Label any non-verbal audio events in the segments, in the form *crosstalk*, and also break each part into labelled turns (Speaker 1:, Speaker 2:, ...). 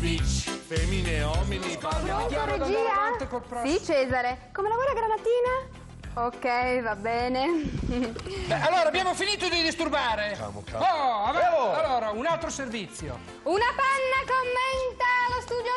Speaker 1: beach. Femmine e uomini.
Speaker 2: Pronto, regia? Sì, Cesare. Come lavora granatina? Ok, va bene. *laughs*
Speaker 3: Beh, allora, abbiamo finito di disturbare.
Speaker 1: Calmo, calmo.
Speaker 3: Oh, avanti.
Speaker 1: Bravo.
Speaker 3: Allora, un altro servizio.
Speaker 2: Una panna commenta allo studio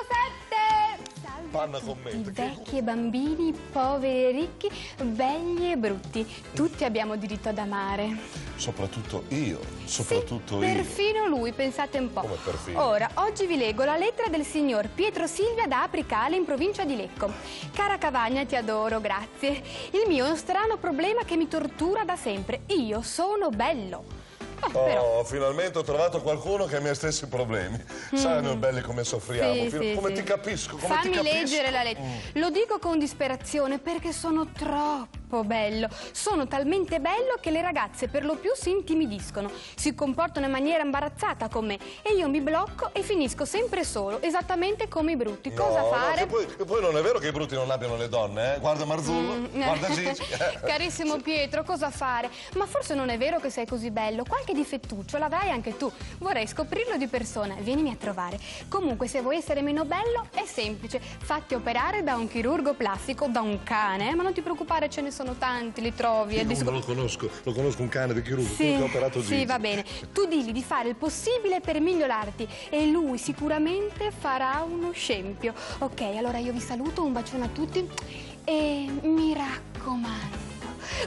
Speaker 2: 7.
Speaker 1: Panna commenta.
Speaker 2: Vecchi e bambini, poveri e ricchi, belli e brutti. Tutti abbiamo diritto ad amare.
Speaker 1: Soprattutto io. Soprattutto
Speaker 2: Sì,
Speaker 1: io.
Speaker 2: perfino lui, pensate un po'.
Speaker 1: Come perfino?
Speaker 2: Ora, oggi vi leggo la lettera del signor Pietro Silvia da Apricale in provincia di Lecco. Cara Cavagna, ti adoro, grazie. Il mio è un strano problema che mi tortura da sempre. Io sono bello. Eh, però.
Speaker 1: Oh, finalmente ho trovato qualcuno che ha i miei stessi problemi. Sai noi belli come soffriamo.
Speaker 2: Mm. Sì, sì,
Speaker 1: come
Speaker 2: sì.
Speaker 1: ti capisco, come
Speaker 2: Fammi
Speaker 1: ti capisco.
Speaker 2: leggere la lettera. Lo dico con disperazione perché sono troppo bello. Sono talmente bello che le ragazze per lo più si intimidiscono, si comportano in maniera imbarazzata con me e io mi blocco e finisco sempre solo, esattamente come i brutti. Cosa
Speaker 1: No, no,
Speaker 2: fare?
Speaker 1: che poi, poi non è vero che i brutti non abbiano le donne, eh? Guarda Marzullo,
Speaker 2: Mm.
Speaker 1: guarda Gigi. *laughs*
Speaker 2: Carissimo Pietro, cosa fare? Ma forse non è vero che sei così bello. Qualche difettuccio l'avrai anche tu. Vorrei scoprirlo di persona. Vienimi a trovare. Comunque, se vuoi essere meno bello, è semplice. Fatti operare da un chirurgo plastico, da un cane. eh? Ma non ti preoccupare, ce ne sono tanti, li trovi. è
Speaker 1: Io
Speaker 2: disco-
Speaker 1: lo conosco, lo conosco un cane di chirurgo,
Speaker 2: Sì,
Speaker 1: quello che ha operato Gigi.
Speaker 2: sì, va bene. Tu digli di fare il possibile per migliorarti e lui sicuramente farà uno scempio. Ok, allora io vi saluto, un bacione a tutti e mi raccomando.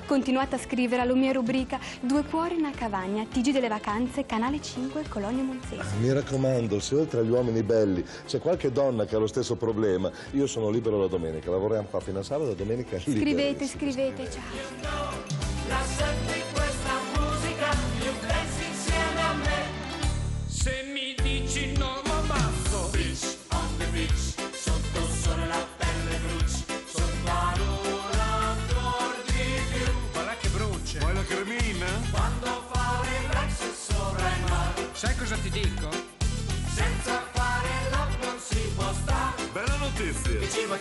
Speaker 2: Continuate a scrivere alla mia rubrica Due cuori in una cavagna, TG delle vacanze, canale 5, Colonia Monzese.
Speaker 1: Mi raccomando, se oltre agli uomini belli c'è qualche donna che ha lo stesso problema, io sono libero la domenica, lavoriamo qua fino a sabato, domenica
Speaker 2: Scrivete,
Speaker 1: liberissimo.
Speaker 2: scrivete, ciao.
Speaker 4: Quando fare il Brexit sopra il mare,
Speaker 3: Sai cosa ti dico?
Speaker 4: senza fare l'op non si può stare.
Speaker 1: Bella notizia!
Speaker 4: Che ci vuoi